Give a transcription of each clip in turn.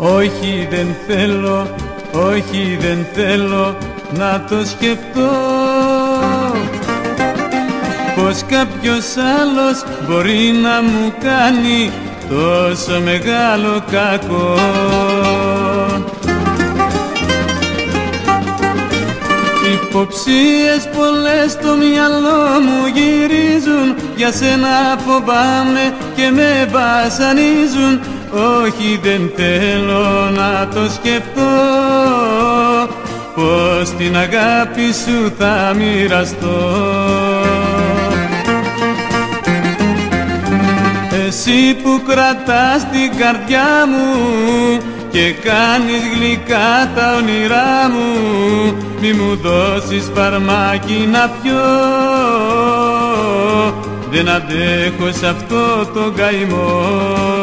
όχι δεν θέλω, όχι δεν θέλω να το σκεφτώ. Πως κάποιος άλλος μπορεί να μου κάνει τόσο μεγάλο κακό. Υποψίες πολλές στο μυαλό μου γυρίζουν Για σένα φοβάμαι και με βασανίζουν Όχι δεν θέλω να το σκεφτώ. Πως την αγάπη σου θα μοιραστώ. Εσύ που κρατάς την καρδιά μου και κάνεις γλυκά τα όνειρά μου μη μου δώσεις φαρμάκι να πιω. Δεν αντέχω σε αυτό το καημό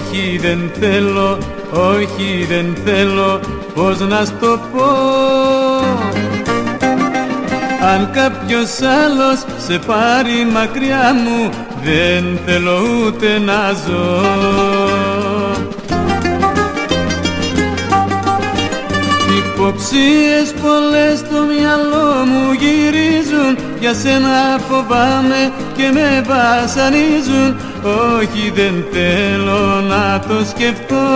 Όχι δεν θέλω, όχι δεν θέλω Πώς να στο πω. Αν κάποιος άλλος σε πάρει μακριά μου Δεν θέλω ούτε να ζω Υποψίες πολλές στο μυαλό μου γυρίζουν. Για σένα φοβάμαι και με βασανίζουν. Όχι δεν θέλω να το σκεφτώ.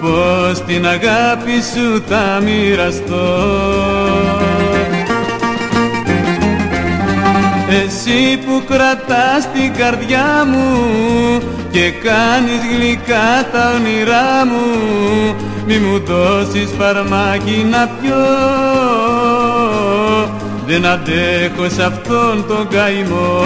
Πως την αγάπη σου θα μοιραστώ Εσύ που κρατάς την καρδιά μου και κάνεις γλυκά τα όνειρά μου μη μου δώσεις φαρμάκι να πιω. Δεν αντέχω σε αυτόν τον καημό